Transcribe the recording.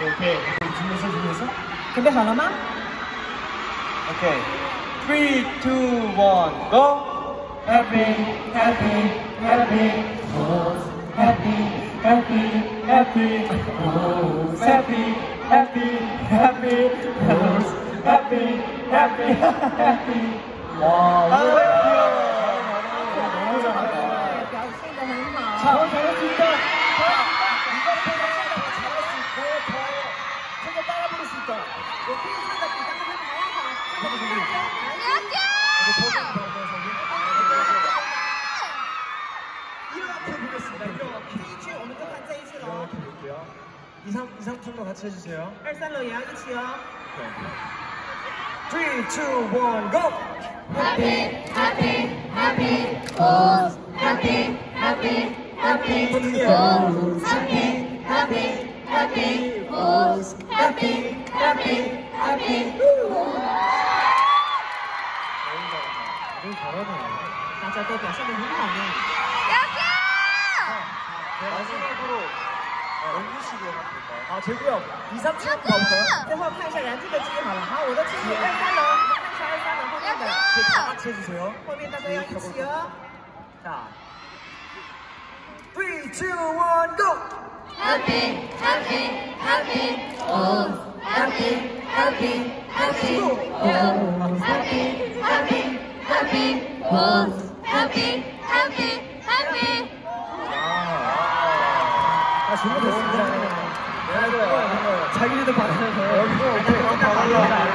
Okay. 근데 하나만? Okay. Three, two, one, go. Happy, happy, happy, oh, happy, happy, happy, oh, happy, happy, happy, oh, happy, happy, happy. Wow. 이상, 이상품도 같이 해주세요. 二三楼也要一起哦。 3, 2, 1, go! Happy, happy, happy, oh, happy, happy, happy, oh, happy, happy, happy, oh, happy, happy, happy, 너 大家都表现的很好呢。 마지막으로 연주 씨도 한번 볼까요? 아, 제구요. 2, 3, 7 한번 가볼까요? 最后看一下燃这个机好了，好，我的机是二三楼，看一下二三楼后面的， 다 같이 해주세요. 后面大家要一起哦。 자. 3, 2, 1, go! happy, happy, happy, oh, happy, happy, happy, oh, happy, happy, happy, Oh, happy, happy, happy. 아, 준비됐습니다. 네, 자기들도 받아서. 오케이, 오케이.